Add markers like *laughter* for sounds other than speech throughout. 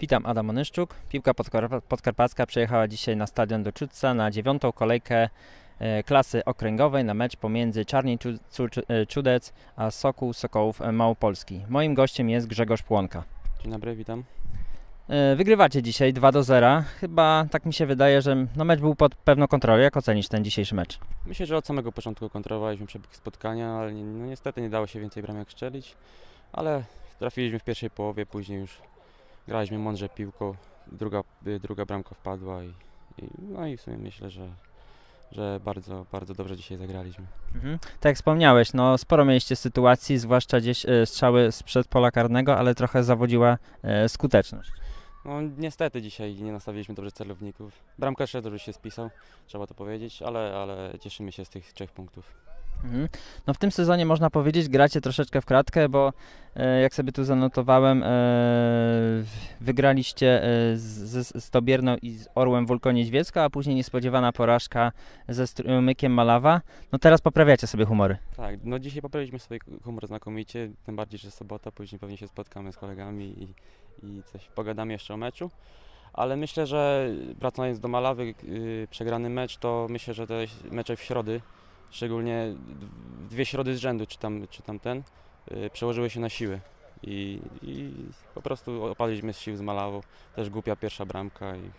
Witam, Adam Onyszczuk. Piłka podkar- podkarpacka przyjechała dzisiaj na stadion do Czudca na dziewiątą kolejkę e, klasy okręgowej na mecz pomiędzy Czarni e, Czudec a Sokół Sokołów Małopolski. Moim gościem jest Grzegorz Płonka. Dzień dobry, witam. E, Wygrywacie dzisiaj 2 do 0. Chyba tak mi się wydaje, że no mecz był pod pewną kontrolą. Jak ocenisz ten dzisiejszy mecz? Myślę, że od samego początku kontrolowaliśmy przebieg spotkania, ale no niestety nie dało się więcej bramek strzelić, ale trafiliśmy w pierwszej połowie, później już graliśmy mądrze piłką, druga, y, druga bramka wpadła i, i no i w sumie myślę, że, że bardzo, bardzo dobrze dzisiaj zagraliśmy. Mhm. Tak jak wspomniałeś, no sporo mieliście sytuacji, zwłaszcza gdzieś e, strzały sprzed pola karnego, ale trochę zawodziła e, skuteczność. No niestety dzisiaj nie nastawiliśmy dobrze celowników. Bramkarz dobrze się spisał, trzeba to powiedzieć, ale, ale cieszymy się z tych trzech punktów. Mhm. No w tym sezonie można powiedzieć, gracie troszeczkę w kratkę, bo e, jak sobie tu zanotowałem, e, wygraliście e, z, z, z Tobierną i z Orłem Wulkonieźwiecka, a później niespodziewana porażka ze Strumykiem Malawa. No teraz poprawiacie sobie humory. Tak, no dzisiaj poprawiliśmy sobie humor znakomicie, tym bardziej, że sobota, później pewnie się spotkamy z kolegami i, i coś pogadamy jeszcze o meczu. Ale myślę, że wracając do Malawy, yy, przegrany mecz, to myślę, że te mecze w środy, szczególnie dwie środy z rzędu, czy tam, czy tam ten, yy, przełożyły się na siły. I, I po prostu opadliśmy z sił z Malawą. Też głupia pierwsza bramka i,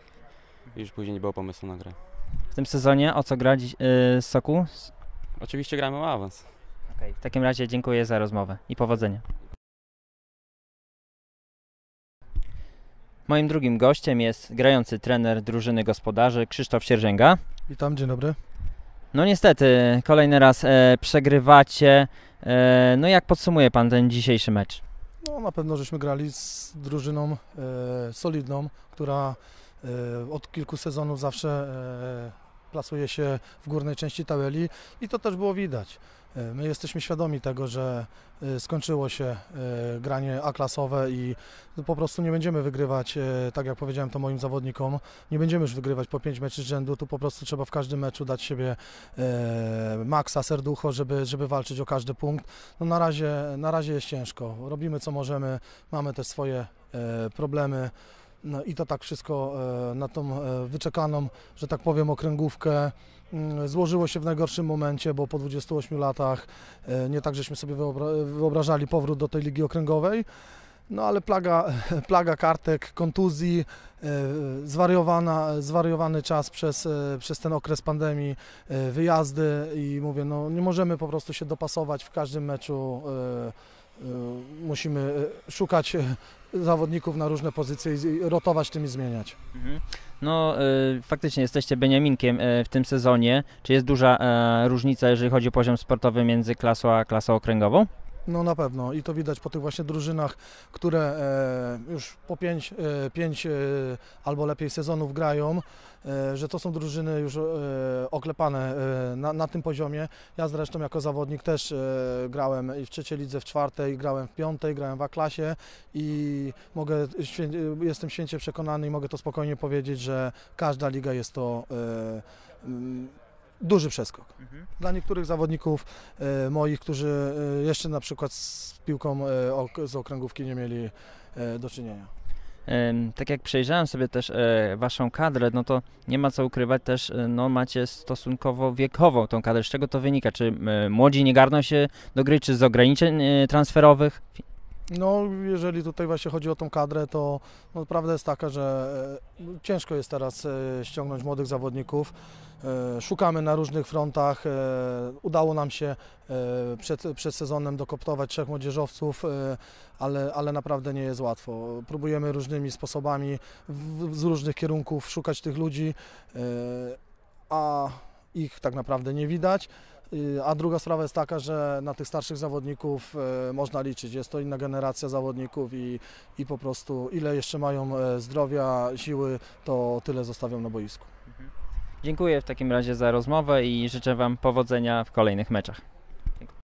i już później nie było pomysłu na grę. W tym sezonie o co gra dziś, e, Soku? Oczywiście gramy o awans. Okay. W takim razie dziękuję za rozmowę i powodzenia. Moim drugim gościem jest grający trener drużyny gospodarzy Krzysztof Sierżęga. Witam, dzień dobry. No niestety, kolejny raz e, przegrywacie. E, no jak podsumuje Pan ten dzisiejszy mecz? No, na pewno żeśmy grali z drużyną e, solidną, która e, od kilku sezonów zawsze e, plasuje się w górnej części tabeli i to też było widać. E, My jesteśmy świadomi tego, że e, skończyło się e, granie A-klasowe i no, po prostu nie będziemy wygrywać, tak jak powiedziałem to moim zawodnikom, nie będziemy już wygrywać po pięć meczy z rzędu, tu po prostu trzeba w każdym meczu dać siebie maksa, serducho, żeby, żeby walczyć o każdy punkt. No na razie, na razie jest ciężko. Robimy co możemy, mamy też swoje problemy. No i to tak wszystko e, na tą e, wyczekaną, że tak powiem, okręgówkę mm, złożyło się w najgorszym momencie, bo po 28 latach e, nie tak żeśmy sobie wyobra- wyobrażali powrót do tej ligi okręgowej. No ale plaga, *laughs* plaga kartek, kontuzji, zwariowana, zwariowany czas przez, przez ten okres pandemii, wyjazdy i mówię, no nie możemy po prostu się dopasować w każdym meczu. E, Musimy e, szukać e, zawodników na różne pozycje i rotować tym i zmieniać. No e, faktycznie jesteście Beniaminkiem w tym sezonie. Czy jest duża różnica, jeżeli chodzi o poziom sportowy między klasą a klasą okręgową? No na pewno i to widać po tych właśnie drużynach, które e, już po pięć, e, pięć e, albo lepiej sezonów grają, e, że to są drużyny już e, oklepane e, na, na tym poziomie. Ja zresztą jako zawodnik też e, grałem i w trzeciej lidze, w czwartej, grałem w piątej, grałem w A-klasie i mogę, świę, jestem święcie przekonany i mogę to spokojnie powiedzieć, że każda liga jest to e, duży przeskok dla niektórych zawodników e, moich, którzy e, jeszcze na przykład z piłką e, ok, z okręgówki nie mieli e, do czynienia. Tak jak przejrzałem sobie też waszą kadrę, no to nie ma co ukrywać też, no macie stosunkowo wiekową tą kadrę. Z czego to wynika? Czy młodzi nie garną się do gry, czy z ograniczeń transferowych? No, jeżeli tutaj właśnie chodzi o tą kadrę, to no, prawda jest taka, że e, ciężko jest teraz e, ściągnąć młodych zawodników. E, Szukamy na różnych frontach. Udało nam się przed, przed sezonem dokoptować trzech młodzieżowców, ale, ale naprawdę nie jest łatwo. Próbujemy różnymi sposobami w, z różnych kierunków szukać tych ludzi, a ich tak naprawdę nie widać. Y, A druga sprawa jest taka, że na tych starszych zawodników e, można liczyć. Jest to inna generacja zawodników i, i po prostu ile jeszcze mają e, zdrowia, siły, to tyle zostawią na boisku. Dziękuję w takim razie za rozmowę i życzę wam powodzenia w kolejnych meczach.